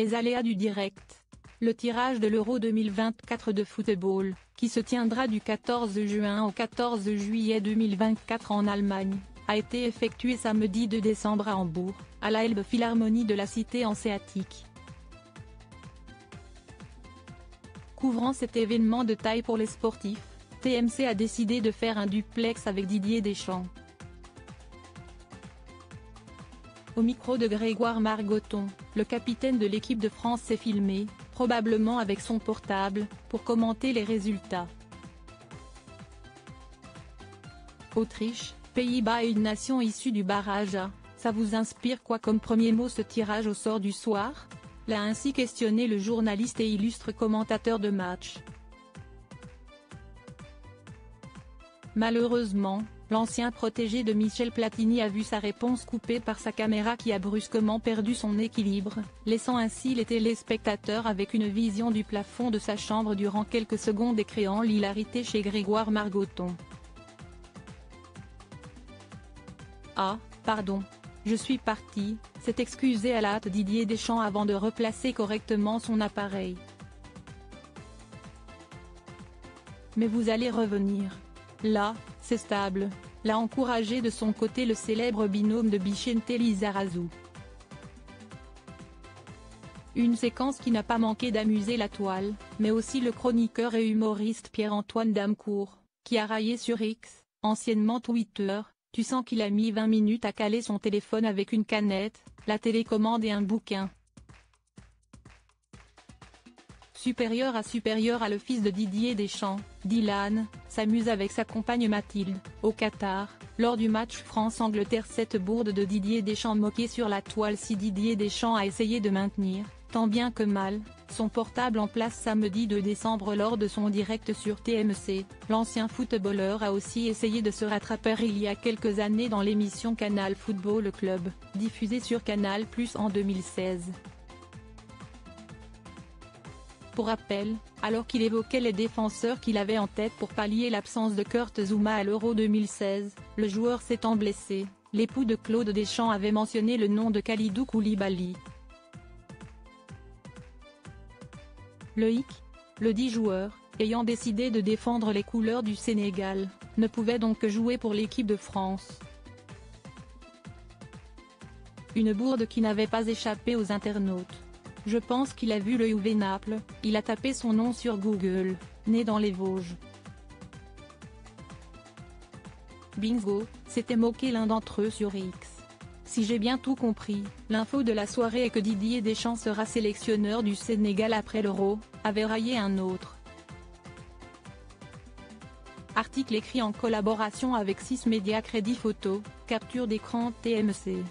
Les aléas du direct. Le tirage de l'Euro 2024 de football, qui se tiendra du 14 juin au 14 juillet 2024 en Allemagne, a été effectué samedi 2 décembre à Hambourg, à la Elbe Philharmonie de la Cité hanséatique. Couvrant cet événement de taille pour les sportifs, TMC a décidé de faire un duplex avec Didier Deschamps. Micro de Grégoire Margoton, le capitaine de l'équipe de France s'est filmé, probablement avec son portable, pour commenter les résultats. Autriche, Pays-Bas et une nation issue du barrage ça vous inspire quoi comme premier mot ce tirage au sort du soir? L'a ainsi questionné le journaliste et illustre commentateur de match. Malheureusement, l'ancien protégé de Michel Platini a vu sa réponse coupée par sa caméra qui a brusquement perdu son équilibre, laissant ainsi les téléspectateurs avec une vision du plafond de sa chambre durant quelques secondes et créant l'hilarité chez Grégoire Margoton. Ah, pardon, je suis parti, s'est excusé à la hâte Didier Deschamps avant de replacer correctement son appareil. Mais vous allez revenir. Là, c'est stable, l'a encouragé de son côté le célèbre binôme de Bichente Lizarazu. Une séquence qui n'a pas manqué d'amuser la toile, mais aussi le chroniqueur et humoriste Pierre-Antoine Damcourt, qui a raillé sur X, anciennement Twitter, tu sens qu'il a mis 20 minutes à caler son téléphone avec une canette, la télécommande et un bouquin. Supérieur à supérieur à le fils de Didier Deschamps, Dylan, s'amuse avec sa compagne Mathilde, au Qatar, lors du match France-Angleterre cette bourde de Didier Deschamps moquée sur la toile si Didier Deschamps a essayé de maintenir, tant bien que mal, son portable en place samedi 2 décembre lors de son direct sur TMC, l'ancien footballeur a aussi essayé de se rattraper il y a quelques années dans l'émission Canal Football Club, diffusée sur Canal en 2016. Pour rappel, alors qu'il évoquait les défenseurs qu'il avait en tête pour pallier l'absence de Kurt Zouma à l'Euro 2016, le joueur s'étant blessé, l'époux de Claude Deschamps avait mentionné le nom de Khalidou Koulibaly. Le hic, le dit joueur, ayant décidé de défendre les couleurs du Sénégal, ne pouvait donc que jouer pour l'équipe de France. Une bourde qui n'avait pas échappé aux internautes. Je pense qu'il a vu le UV Naples, il a tapé son nom sur Google, né dans les Vosges. Bingo, s'était moqué l'un d'entre eux sur X. Si j'ai bien tout compris, l'info de la soirée est que Didier Deschamps sera sélectionneur du Sénégal après l'Euro, avait raillé un autre. Article écrit en collaboration avec 6 médias Crédit Photo, capture d'écran TMC.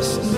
just